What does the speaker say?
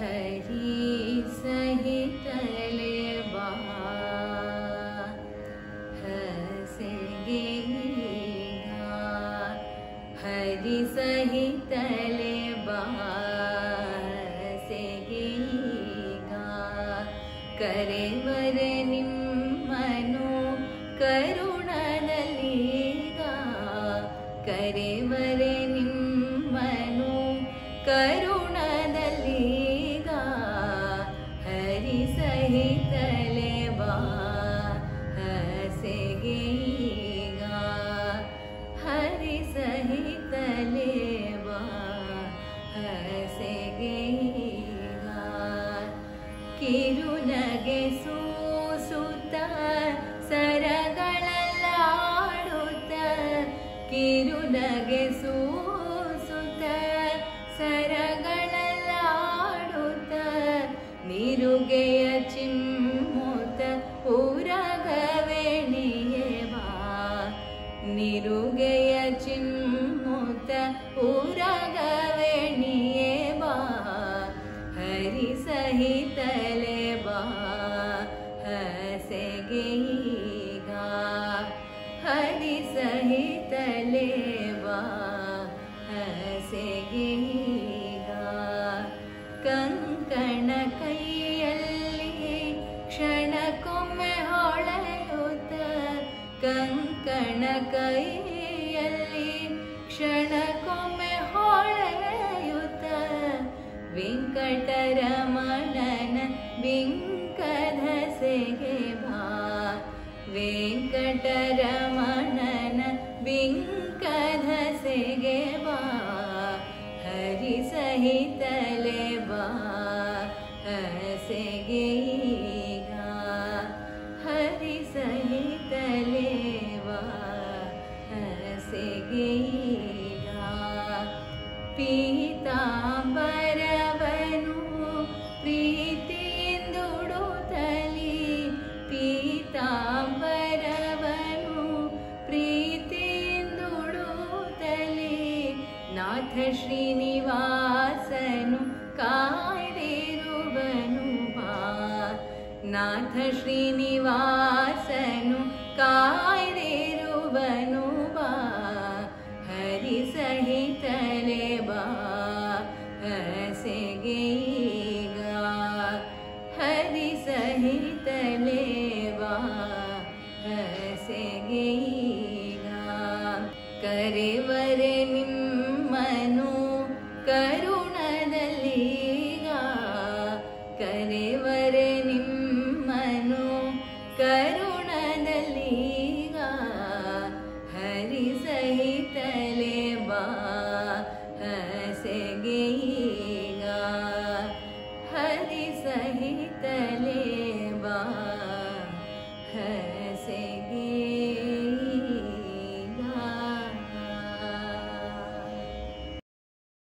हरि सहित बा हसे हरि सहित बा से करे वर निम्मनु करुणदलीगा करे वर निम्मनु करुणदलीगा सहित बा ಚಿಮ್ಮುತ್ತ ಉರಗವೆಣಿಯೇ ಬಾ हरि सहित बा हसेगीगा हरि सहित बा हसेगीगा कङ्कण कैयल्लि क्षणकोम्मे ಹೊಳೆಯುತ್ತ ಕಂಕಣ ಕೈಯಲ್ಲಿ चणकमेकट रमणन विंके गेबा वेङ्कट रमणन विंके गेवा हरि सहि तल गे गा। हरि सहि तलेवासे गे ಪೀತಾಂಬರವನು ಪ್ರೀತಿಯಿಂದುಡುತ್ತಲಿ ಪೀತಾಂಬರವನು ಪ್ರೀತಿಯಿಂದುಡುತ್ತಲಿ ನಾಥ ಶ್ರೀನಿವಾಸನು ಕಾಯ್ದಿರುವನು ಬಾ ನಾಥ ಶ್ರೀನಿವಾಸನು ಕಾಯ ಬಗೆಯೀಗ ಕರೆವರೆ ನಿಮ್ಮನು ಕರುಣದಲ್ಲೀಗ. ಕರೆವರೆ ನಿಮ್ಮನು ಕರು